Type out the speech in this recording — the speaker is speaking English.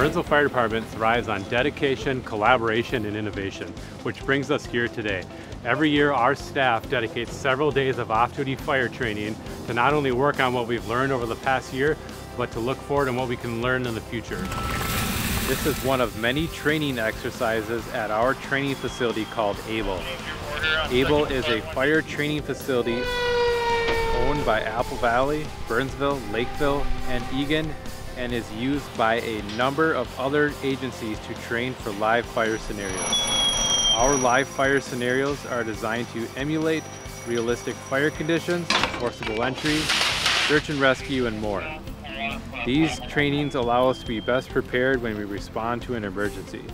Burnsville Fire Department thrives on dedication, collaboration, and innovation, which brings us here today. Every year, our staff dedicates several days of off-duty fire training to not only work on what we've learned over the past year, but to look forward on what we can learn in the future. This is one of many training exercises at our training facility called ABLE. ABLE is a fire training facility owned by Apple Valley, Burnsville, Lakeville, and Eagan, and is used by a number of other agencies to train for live fire scenarios. Our live fire scenarios are designed to emulate realistic fire conditions, forcible entry, search and rescue, and more. These trainings allow us to be best prepared when we respond to an emergency.